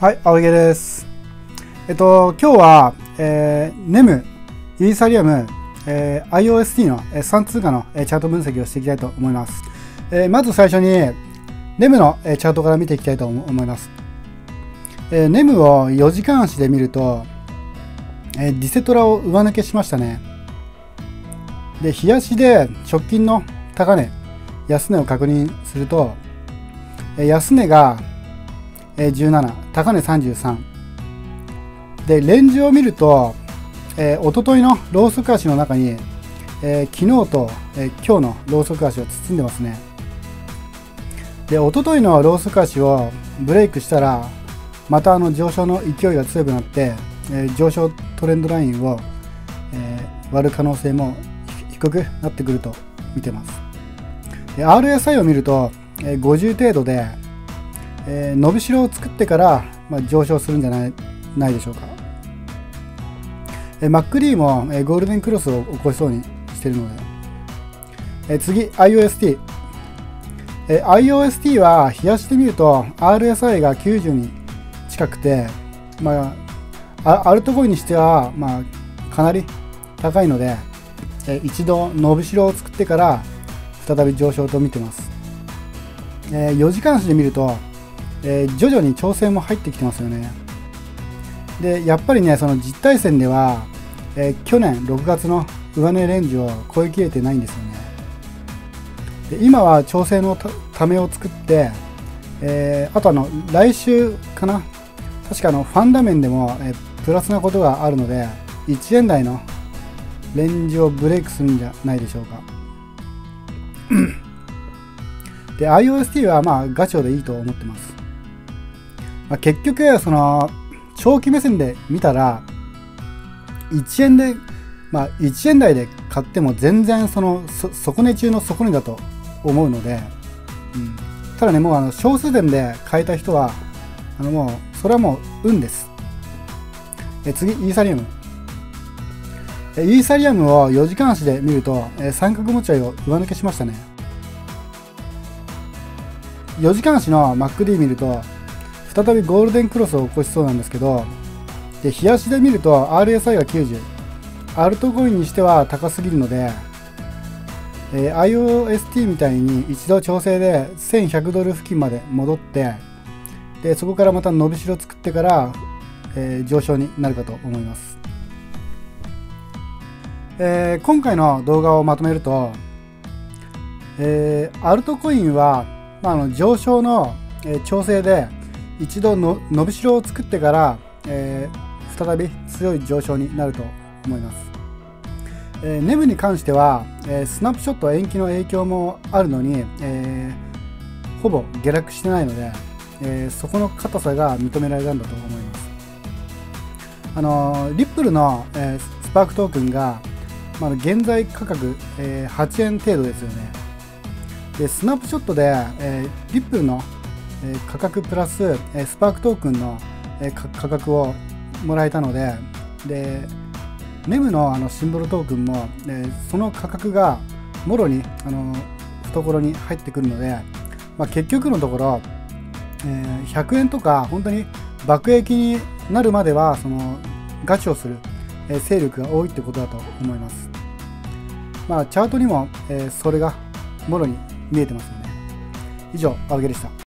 はい、青毛です。えっと、今日は、えー、NEM、イーサリアム、えー、IOST の、えー、3通貨の、えー、チャート分析をしていきたいと思います。えー、まず最初に NEM の、えー、チャートから見ていきたいと思います。えー、NEM を4時間足で見ると、えー、ディセトラを上抜けしましたね。で、冷やしで直近の高値、安値を確認すると、えー、安値が17、高値33。で、レンジを見ると、えー、おとといのローソク足の中に、えー、昨日と、えー、今日のローソク足を包んでますね。で、おとといのローソク足をブレイクしたら、またあの上昇の勢いが強くなって、えー、上昇トレンドラインを、えー、割る可能性も低くなってくると見てます。で RSI を見ると、えー、50程度で、えー、伸びしろを作ってから、まあ、上昇するんじゃないないでしょうか。えー、MacD も、えー、ゴールデンクロスを起こしそうにしているので。えー、次、IOST。えー、IOST は冷やしてみると RSI が90に近くて、まあ、アルトコインにしては、まあ、かなり高いので、えー、一度伸びしろを作ってから再び上昇と見てます。えー、4時間足で見ると、えー、徐々に調整も入ってきてますよね。で、やっぱりね、その実体線では、えー、去年6月の上値レンジを超えきれてないんですよね。で今は調整のためを作って、えー、あとあの、来週かな確かあの、ファンダ面でも、えプラスなことがあるので、1円台のレンジをブレイクするんじゃないでしょうか。で、IOST はまあガチョでいいと思ってます。まあ、結局、その、長期目線で見たら、1円で、まあ、1円台で買っても全然その、底値中の底値だと思うので、うん、ただね、もうあの、小数点で買えた人は、あのもう、それはもう運です。え次、イーサリアム。イーサリアムを4時間足で見ると、え三角持ち合いを上抜けしましたね。4時間足の MacD 見ると、再びゴールデンクロスを起こしそうなんですけど、で、冷やしで見ると RSI が90。アルトコインにしては高すぎるので、えー、IOST みたいに一度調整で1100ドル付近まで戻って、で、そこからまた伸びしろ作ってから、えー、上昇になるかと思います。えー、今回の動画をまとめると、えー、アルトコインは、まあ、あの上昇の、えー、調整で一度の伸びしろを作ってから、えー、再び強い上昇になると思います。えー、ネムに関しては、えー、スナップショット延期の影響もあるのに、えー、ほぼ下落してないので、えー、そこの硬さが認められたんだと思います。あのリップルの、えー、スパークトークンが、まあ、現在価格、えー、8円程度ですよね。で、スナップショットで、えー、リップルのえ価格プラス、えスパークトークンの、え価格をもらえたのでで NEM のあのシンボルトークンも、えその価格がもろにあの懐に入ってくるので、まあ、結局のところ、え100円とか本当に爆益になるまではそのガチをする、え勢力が多いってことだと思います。まあ、チャートにも、えそれがもろに見えてますので、以上、青毛でした。